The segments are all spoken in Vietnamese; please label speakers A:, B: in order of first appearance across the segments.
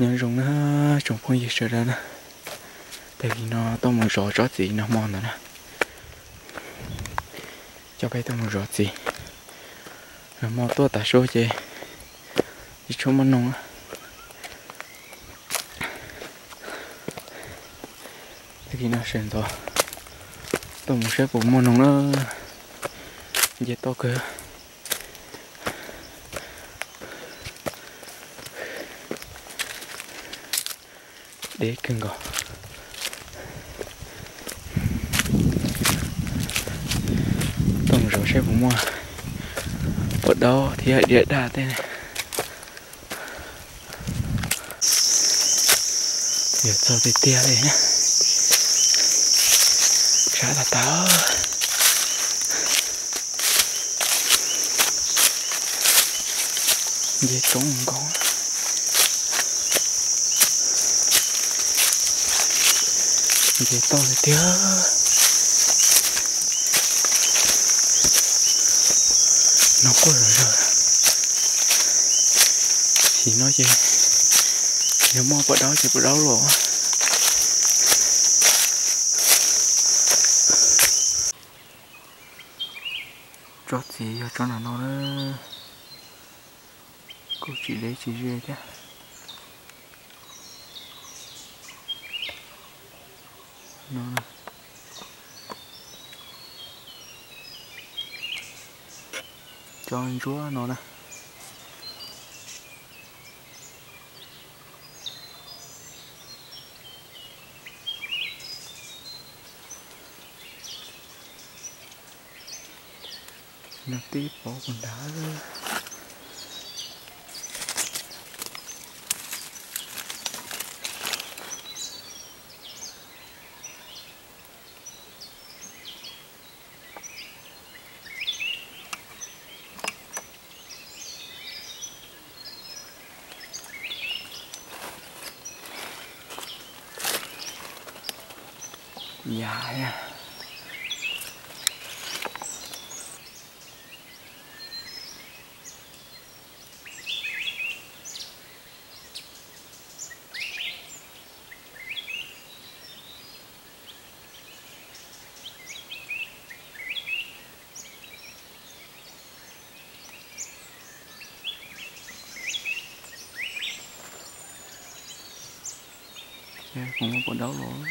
A: nhân rồng nó trồng phong gì sợ ra nè tại vì nó to một rõ rõ gì nó mòn rồi nè cho bé to một rõ gì. Nó mò to ta số chơi đi chỗ mà nông thì khi nào xem to. Tôi muốn xếp bộ mò nông nó dễ to cơ. Để cưng gò. Tổng rổ xe cũng mua ở đâu thì hãy địa đà thế này. Giờ cho cái tia đây nhá. Khá là táo. Dễ cũng không có dễ to cái tia nó có rồi rồi thì nói gì nếu mua vào đó thì vào đó rồi chót gì cho nó nó đó. Cô chỉ lấy chỉ duyên chứ. Nó này. cho anh chúa nó này nó tiếp bỏ quần đá rồi dài à cũng có đấu rồi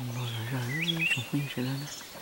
A: Đồng rồi rồi rồi, trồng khuyên sẽ lên đó.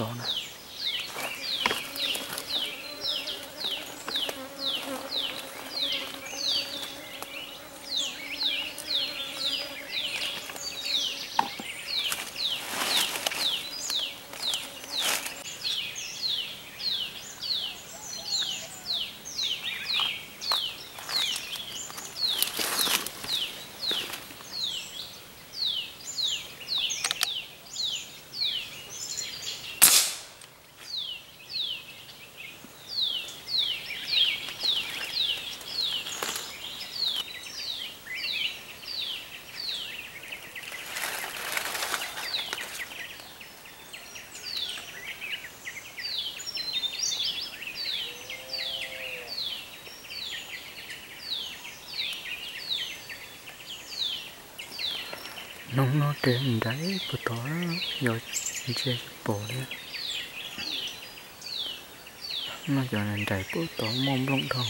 A: Bóng nông nó trên đáy của tỏ rồi chơi bộ đấy nó giờ này đầy của tỏ mông lông thôi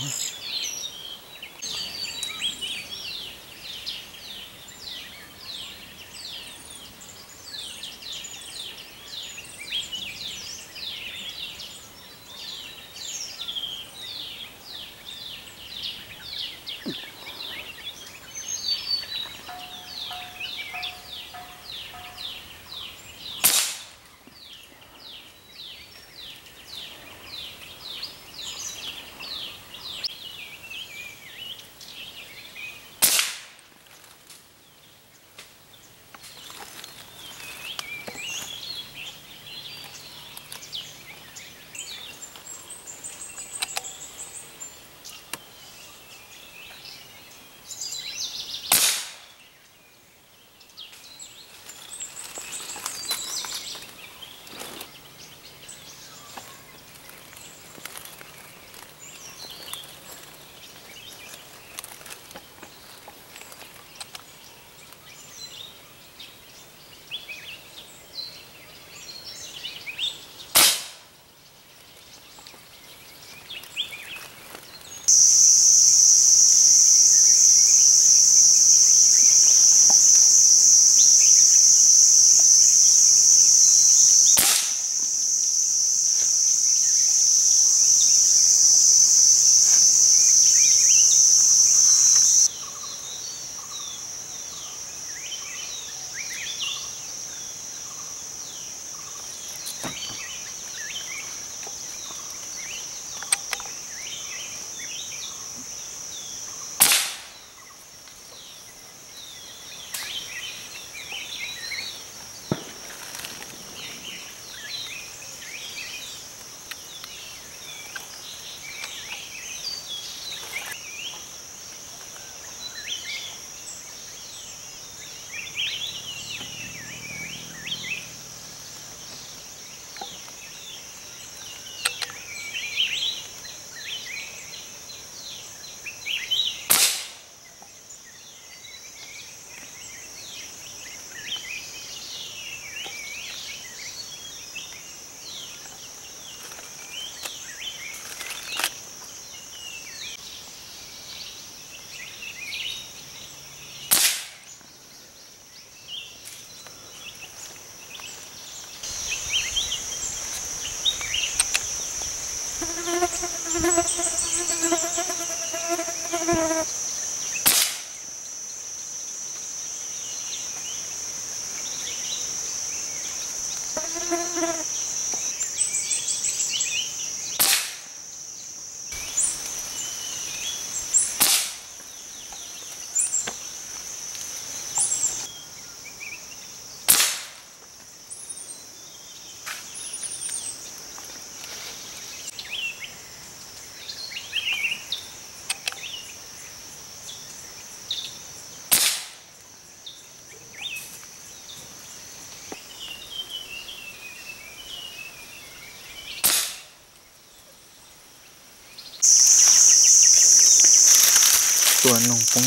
A: ตัวน้องปง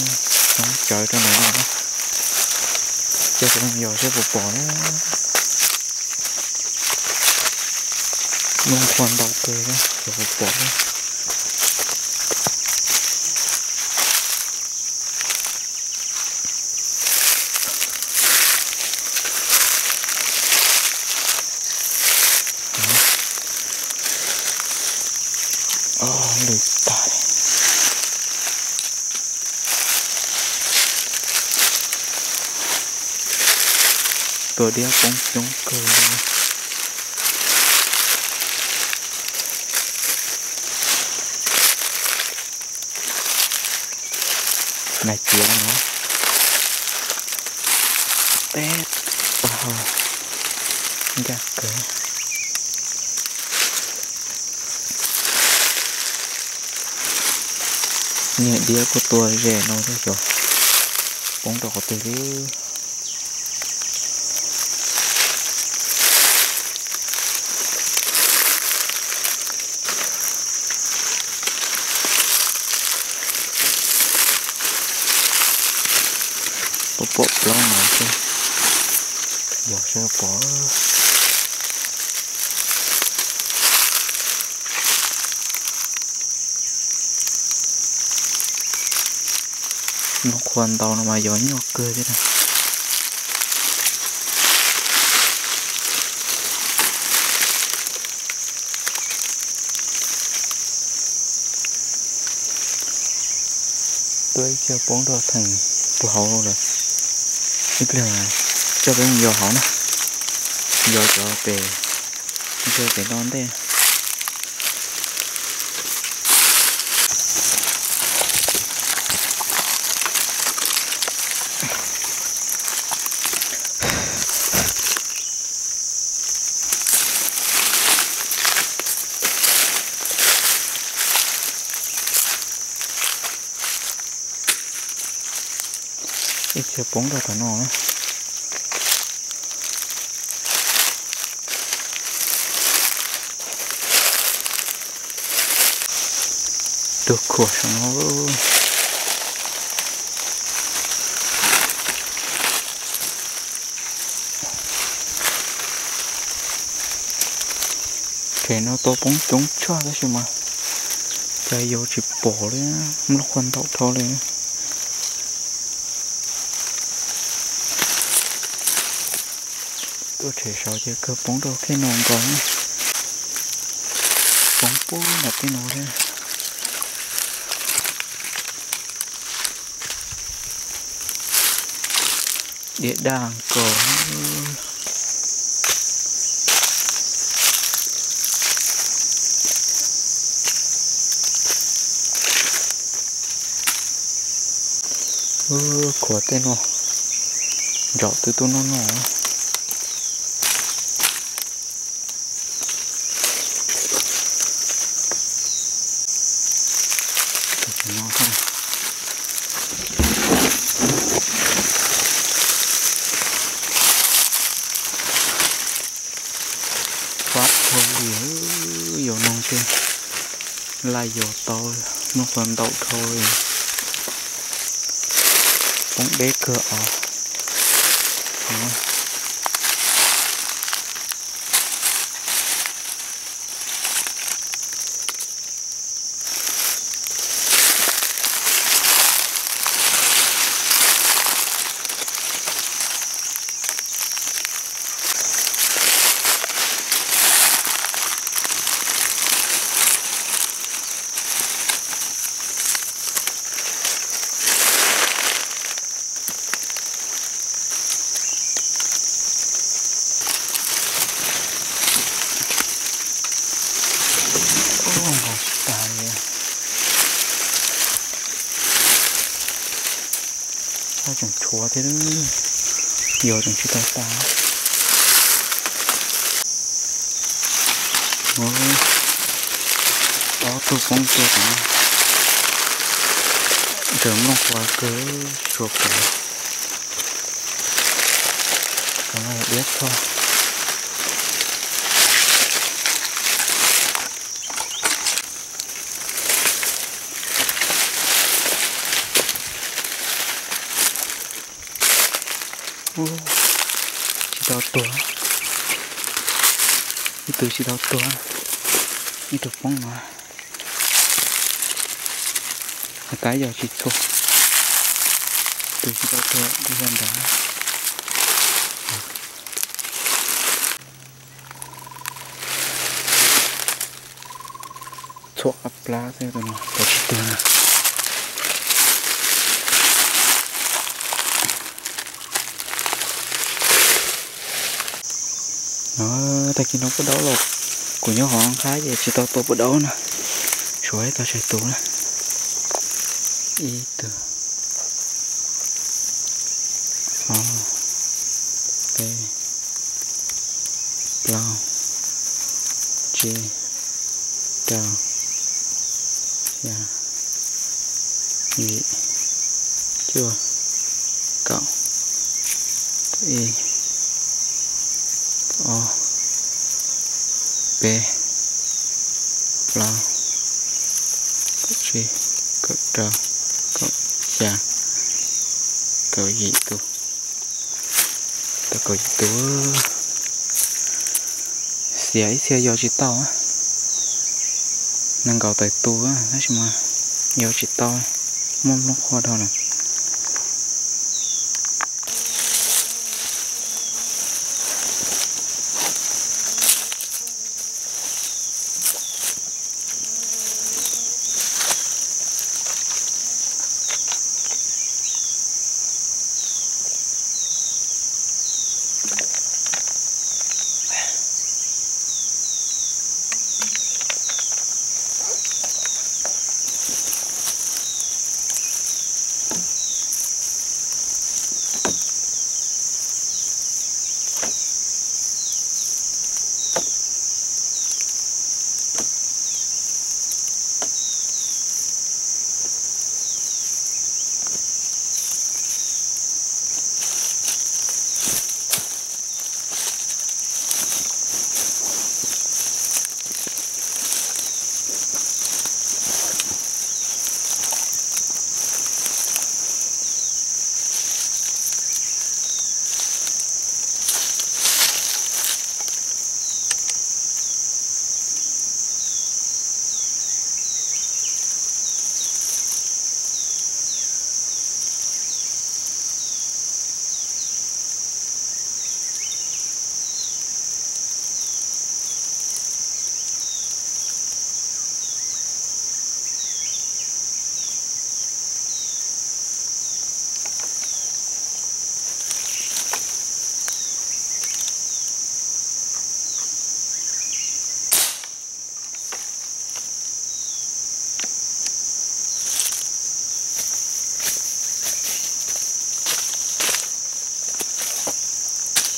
A: น้องจอยตัวไหนนะจะเป็นยอใช่ปปอนะน้องควันเบาเกยนะจะปป cờ đeo bóng chống cờ. Này chiếu nó. Tét vào ờ, ờ. ra cờ nhẹ đĩa của tôi rẻ nó rồi. Bóng đỏ từ đấy có bộ lo mà chứ. Giờ sẽ có nó khoan tàu nó mà gió nhỏ cười thế này. Tôi chưa bóng đo thành bù hậu rồi ít là cho cái giò hậu nè giò cho về giò về non ít chưa bóng đo cả nó cái nó to bóng chống cho đấy gì mà chạy vô chỉ bỏ đấy, nó quan tàu thôi đấy. Tôi thể sao chứ cơ bóng đồ cái nón còn bóng bố là cái nón đấy. địa đàng cổ ừ, của tên nó rõ từ tôi nó nó nó tay vô tôi nó còn đậu thôi cũng bế cửa ở Đó. Ta chẳng chúa thế đó giờ chẳng chỉ tao ta Ôi, đó tôi phong tôi đó giờ nó qua cứ chuột rồi cái này biết thôi Ô, chỉ đào tua đi từ chỉ đào tua đi được phong mà. Cái giờ chỉ thuộc. Từ chỉ đào tua đi lên đó thuộc áp lá thế rồi mà có chỉ tua nó ta kia nó có đấu lột của nhau họ khá vậy chỉ tao tôi có đấu nè suối tao sẽ tụ nè y từ a b lao g cao ya dạ. nhị. Chưa. Cậu y O B lao cực chi cực trâu cực già cầu gì tu ta cầu gì tu xỉa xe do chị tao á. Năng cầu tài tu á, nói chung mà do chị tao mong nó khoa đâu này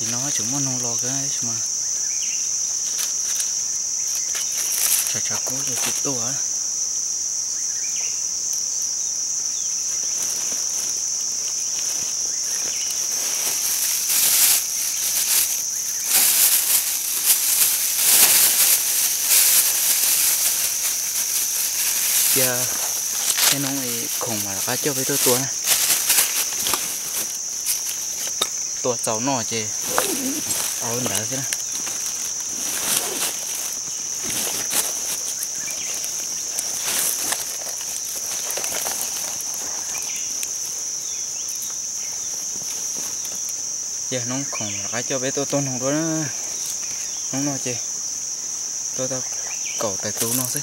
A: thì nó chúng nó nông lo cái mà chả chả cố được chụp tổ á. Dạ, Giờ cái nông này khủng mà cá cho với tôi tua này ตัวเจ้าหน่อเจเอาหนาสินะเจ้าน้องของร้ายเจ้าไปตัวต้นของตัวนะน้องนอเจตัวตัวเก่าแต่ตัวน้องสิ